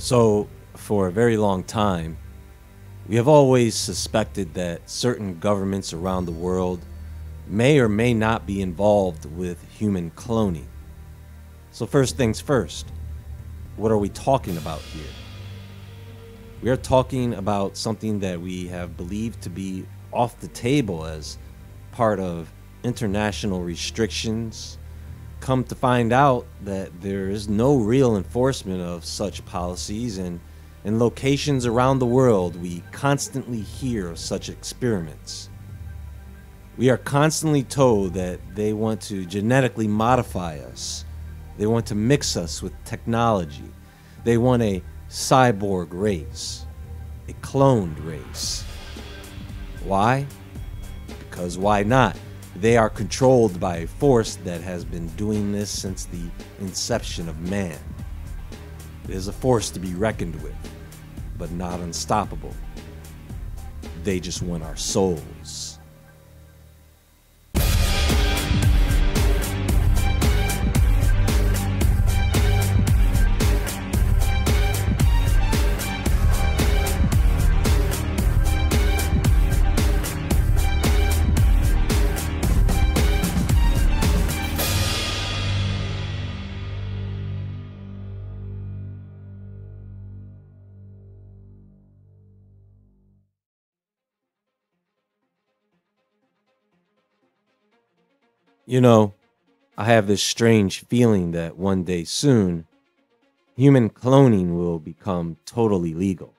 So, for a very long time, we have always suspected that certain governments around the world may or may not be involved with human cloning. So, first things first, what are we talking about here? We are talking about something that we have believed to be off the table as part of international restrictions. Come to find out that there is no real enforcement of such policies, and in locations around the world, we constantly hear of such experiments. We are constantly told that they want to genetically modify us, they want to mix us with technology, they want a cyborg race, a cloned race. Why? Because why not? They are controlled by a force that has been doing this since the inception of man. It is a force to be reckoned with, but not unstoppable. They just want our souls. You know, I have this strange feeling that one day soon, human cloning will become totally legal.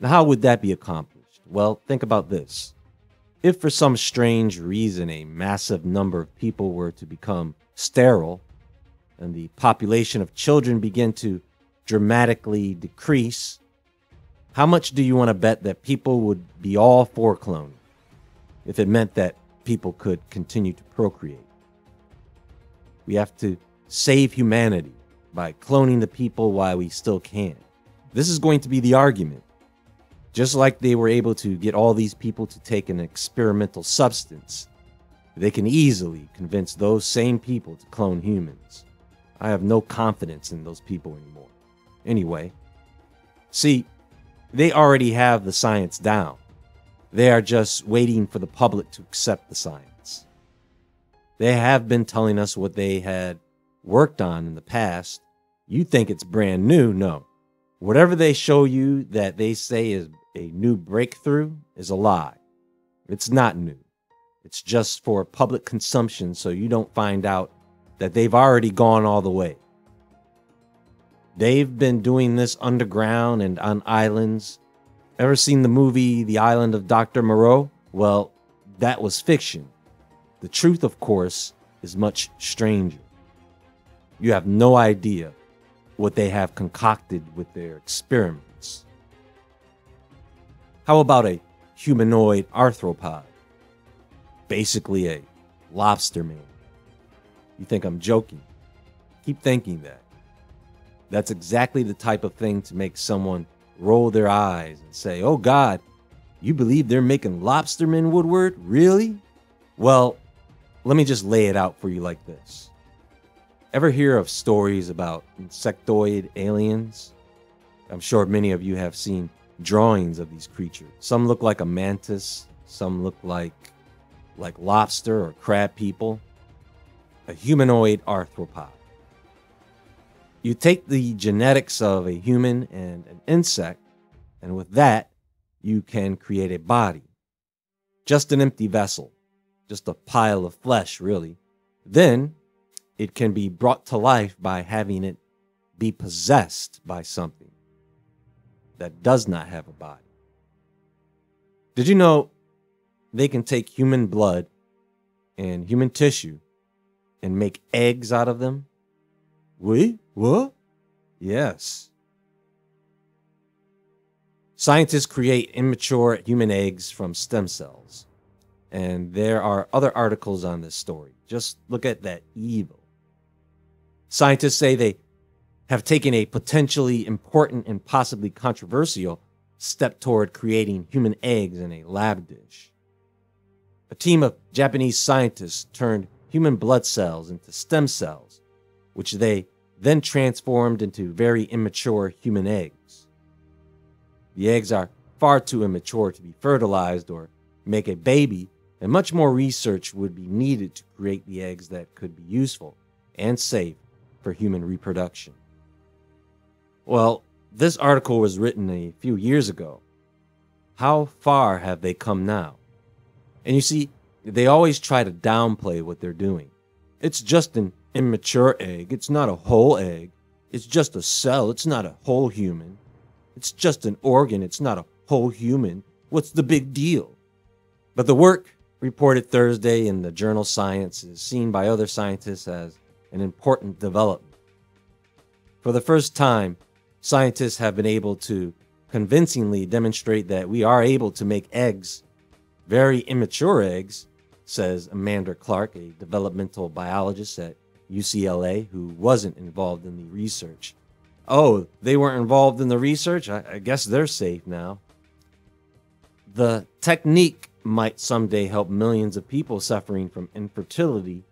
Now, how would that be accomplished? Well, think about this. If for some strange reason a massive number of people were to become sterile and the population of children begin to dramatically decrease, how much do you want to bet that people would be all for cloning if it meant that people could continue to procreate? We have to save humanity by cloning the people while we still can. This is going to be the argument. Just like they were able to get all these people to take an experimental substance, they can easily convince those same people to clone humans. I have no confidence in those people anymore. Anyway, see, they already have the science down. They are just waiting for the public to accept the science. They have been telling us what they had worked on in the past. You think it's brand new? No. Whatever they show you that they say is a new breakthrough is a lie. It's not new. It's just for public consumption so you don't find out that they've already gone all the way. They've been doing this underground and on islands. Ever seen the movie The Island of Dr. Moreau? Well, that was fiction. The truth, of course, is much stranger. You have no idea what they have concocted with their experiments. How about a humanoid arthropod? Basically, a lobster man. You think I'm joking? Keep thinking that. That's exactly the type of thing to make someone roll their eyes and say, Oh God, you believe they're making lobstermen, Woodward? Really? Well, let me just lay it out for you like this. Ever hear of stories about insectoid aliens? I'm sure many of you have seen drawings of these creatures. Some look like a mantis, some look like like lobster or crab people. A humanoid arthropod. You take the genetics of a human and an insect, and with that, you can create a body. Just an empty vessel, just a pile of flesh, really. Then it can be brought to life by having it be possessed by something that does not have a body. Did you know they can take human blood and human tissue and make eggs out of them? We? What? Yes. Scientists create immature human eggs from stem cells. And there are other articles on this story. Just look at that evil. Scientists say they have taken a potentially important and possibly controversial step toward creating human eggs in a lab dish. A team of Japanese scientists turned human blood cells into stem cells, which they then transformed into very immature human eggs. The eggs are far too immature to be fertilized or make a baby, and much more research would be needed to create the eggs that could be useful and safe for human reproduction. Well, this article was written a few years ago. How far have they come now? And you see, they always try to downplay what they're doing. It's just an immature egg. It's not a whole egg. It's just a cell. It's not a whole human. It's just an organ. It's not a whole human. What's the big deal? But the work reported Thursday in the journal Science is seen by other scientists as an important development. For the first time, scientists have been able to convincingly demonstrate that we are able to make eggs, very immature eggs, says Amander Clark, a developmental biologist at UCLA who wasn't involved in the research. Oh, they weren't involved in the research? I, I guess they're safe now. The technique might someday help millions of people suffering from infertility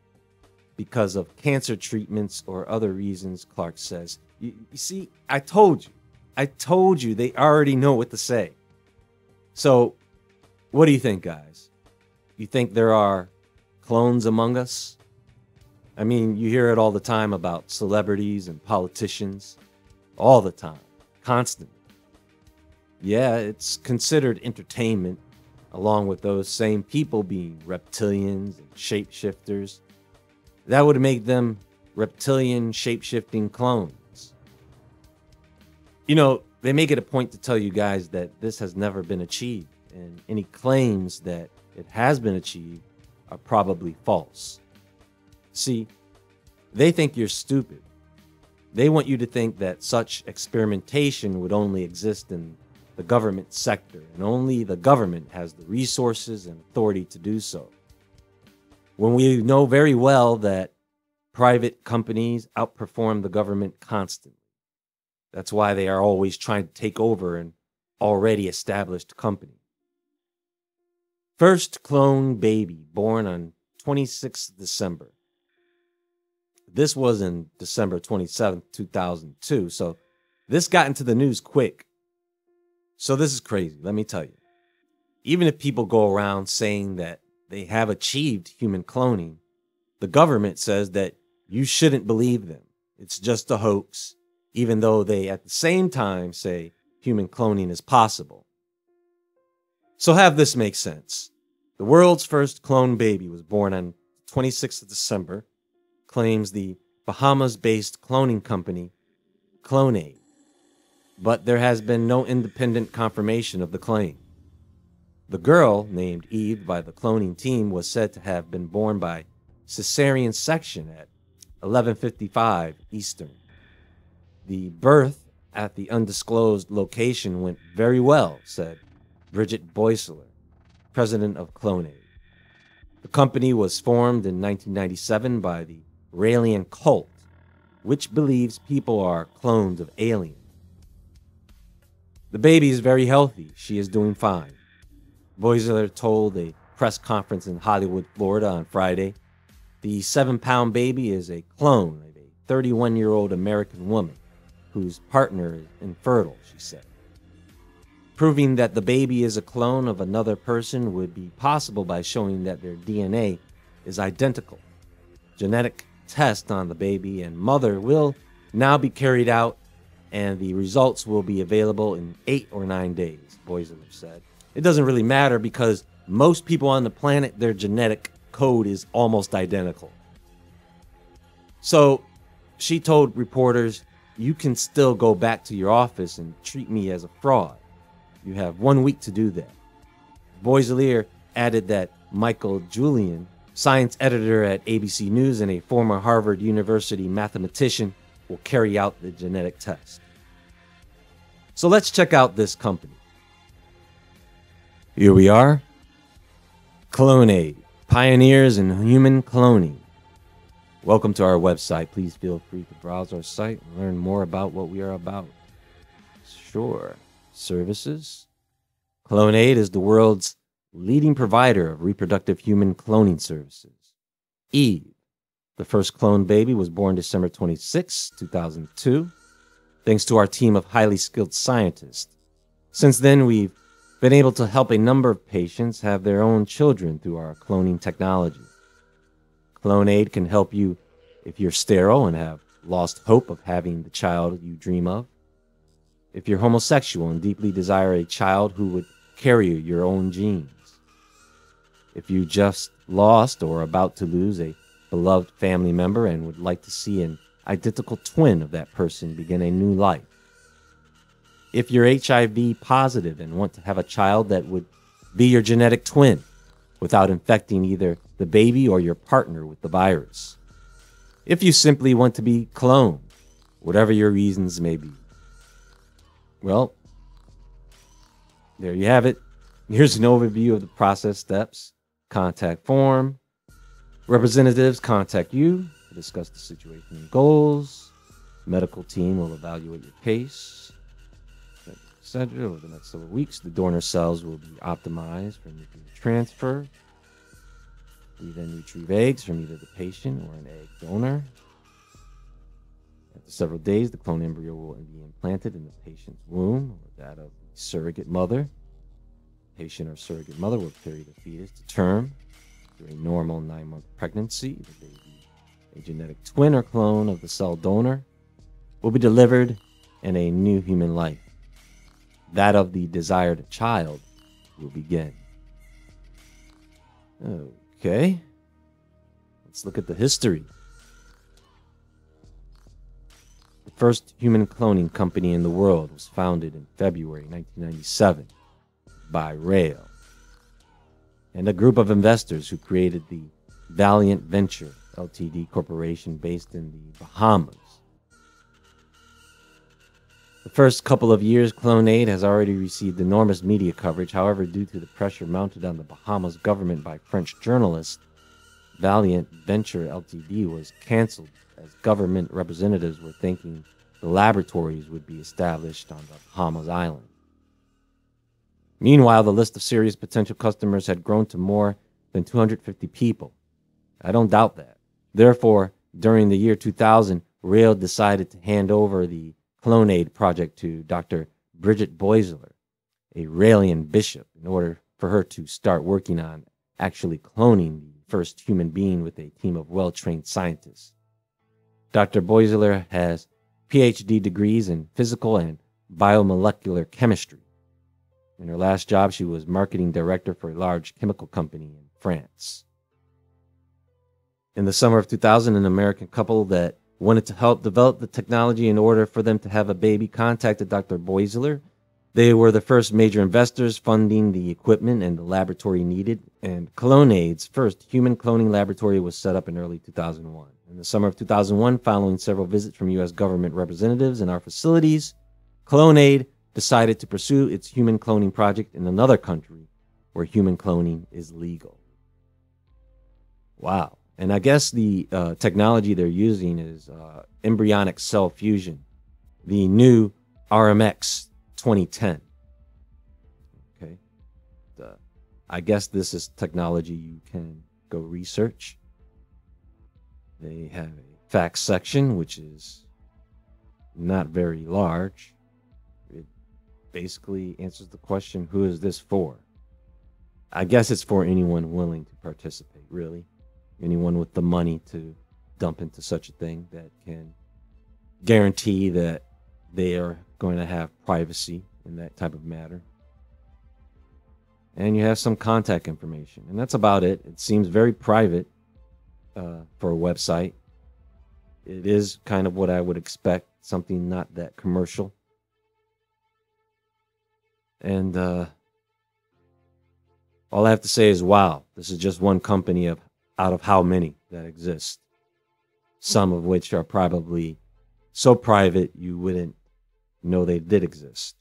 because of cancer treatments or other reasons, Clark says. You, you, see, I told you. I told you they already know what to say. So, what do you think, guys? You think there are clones among us? I mean, you hear it all the time about celebrities and politicians. All the time, constantly. Yeah, it's considered entertainment, along with those same people being reptilians and shapeshifters that would make them reptilian shapeshifting clones. You know, they make it a point to tell you guys that this has never been achieved, and any claims that it has been achieved are probably false. See, they think you're stupid. They want you to think that such experimentation would only exist in the government sector, and only the government has the resources and authority to do so when we know very well that private companies outperform the government constantly. That's why they are always trying to take over an already established company. First clone baby born on 26th December. This was in December 27th, 2002. So this got into the news quick. So this is crazy, let me tell you. Even if people go around saying that they have achieved human cloning, the government says that you shouldn't believe them. It's just a hoax, even though they at the same time say human cloning is possible. So have this make sense. The world's first clone baby was born on 26th of December, claims the Bahamas-based cloning company Clonaid, but there has been no independent confirmation of the claim. The girl, named Eve by the cloning team, was said to have been born by cesarean section at 11:55 Eastern. The birth at the undisclosed location went very well, said Bridget Boisler, president of Clonaid. The company was formed in 1997 by the Raelian cult, which believes people are clones of aliens. The baby is very healthy. She is doing fine. Boisler told a press conference in Hollywood, Florida on Friday. The seven pound baby is a clone of a 31 year old American woman whose partner is infertile, she said. Proving that the baby is a clone of another person would be possible by showing that their DNA is identical. Genetic test on the baby and mother will now be carried out, and the results will be available in eight or nine days, Boisler said it doesn't really matter because most people on the planet, their genetic code is almost identical. So she told reporters, You can still go back to your office and treat me as a fraud. You have one week to do that. Boisler added that Michael Guillen, science editor at ABC News and a former Harvard University mathematician, will carry out the genetic test. So let's check out this company. Here we are. Clonaid, pioneers in human cloning. Welcome to our website. Please feel free to browse our site and learn more about what we are about. Sure. Services. Clonaid is the world's leading provider of reproductive human cloning services. Eve, The first clone baby was born December 26, 2002, thanks to our team of highly skilled scientists. Since then, we've been able to help a number of patients have their own children through our cloning technology. Clonaid can help you if you're sterile and have lost hope of having the child you dream of. If you're homosexual and deeply desire a child who would carry your own genes. If you just lost or about to lose a beloved family member and would like to see an identical twin of that person begin a new life. If you're HIV positive and want to have a child that would be your genetic twin without infecting either the baby or your partner with the virus. If you simply want to be cloned, whatever your reasons may be. Well, there you have it. Here's an overview of the process steps. Contact form. Representatives contact you to discuss the situation and goals. Medical team will evaluate your case. Etc. Over the next several weeks, the donor cells will be optimized for nuclear transfer. We then retrieve eggs from either the patient or an egg donor. After several days, the clone embryo will be implanted in the patient's womb or that of the surrogate mother. Patient or surrogate mother will carry the fetus to term. During normal nine month pregnancy, the baby, a genetic twin or clone of the cell donor, will be delivered in a new human life. That of the desired child will begin. Okay. Let's look at the history. The first human cloning company in the world was founded in February 1997 by Raël and a group of investors who created the Valiant Venture Ltd corporation based in the Bahamas. The first couple of years, Clonaid has already received enormous media coverage. However, due to the pressure mounted on the Bahamas government by French journalists, Valiant Venture Ltd was canceled as government representatives were thinking the laboratories would be established on the Bahamas island. Meanwhile, the list of serious potential customers had grown to more than 250 people. I don't doubt that. Therefore, during the year 2000, Raël decided to hand over the Clonaid project to Dr. Bridget Boisler, a Raelian bishop, in order for her to start working on actually cloning the first human being with a team of well trained scientists. Dr. Boisler has PhD degrees in physical and biomolecular chemistry. In her last job, she was marketing director for a large chemical company in France. In the summer of 2000, an American couple that wanted to help develop the technology in order for them to have a baby contacted Dr. Boisler. They were the first major investors funding the equipment and the laboratory needed, and Clonaid's first human cloning laboratory was set up in early 2001. In the summer of 2001, following several visits from U.S. government representatives in our facilities, Clonaid decided to pursue its human cloning project in another country where human cloning is legal. Wow. And I guess the uh, technology they're using is uh, embryonic cell fusion, the new RMX 2010. Okay. The, I guess this is technology you can go research. They have a facts section, which is not very large basically answers the question who is this for? I guess it's for anyone willing to participate, really. Anyone with the money to dump into such a thing that can guarantee that they are going to have privacy in that type of matter. And you have some contact information. And that's about it. It seems very private uh, for a website. It is kind of what I would expect, something not that commercial. And uh, all I have to say is, wow, this is just one company of out of how many that exist. Some of which are probably so private you wouldn't know they did exist.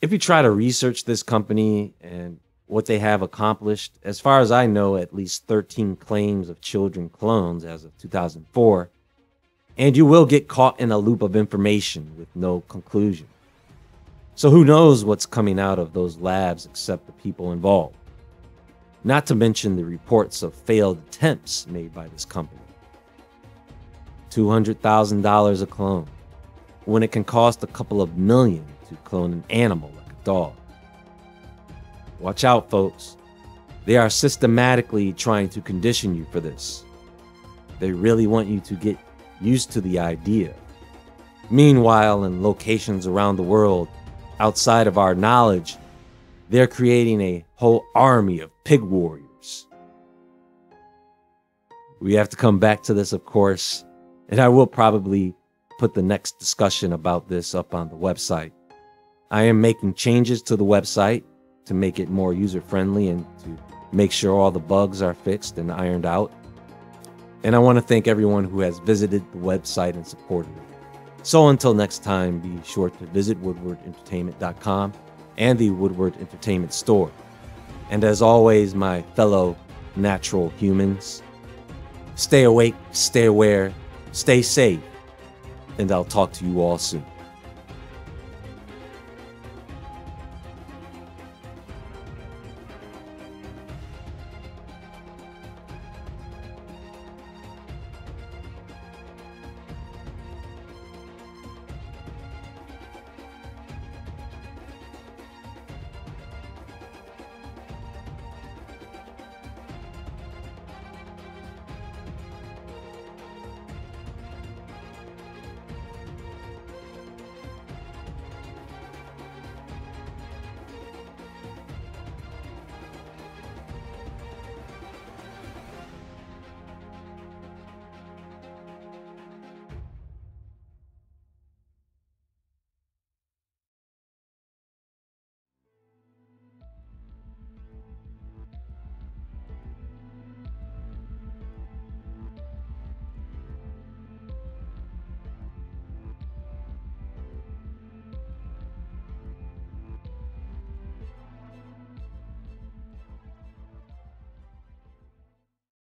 If you try to research this company and what they have accomplished, as far as I know, at least 13 claims of children clones as of 2004 and you will get caught in a loop of information with no conclusion. So who knows what's coming out of those labs except the people involved? not to mention the reports of failed attempts made by this company. $200,000 a clone, when it can cost a couple of million to clone an animal like a dog. Watch out, folks. They are systematically trying to condition you for this. They really want you to get used to the idea. Meanwhile, in locations around the world outside of our knowledge, they're creating a whole army of pig warriors. We have to come back to this, of course, and I will probably put the next discussion about this up on the website. I am making changes to the website to make it more user friendly and to make sure all the bugs are fixed and ironed out. And I want to thank everyone who has visited the website and supported it. So until next time, be sure to visit woodwardentertainment.com and the Woodward Entertainment Store. And as always, my fellow natural humans, stay awake, stay aware, stay safe, and I'll talk to you all soon.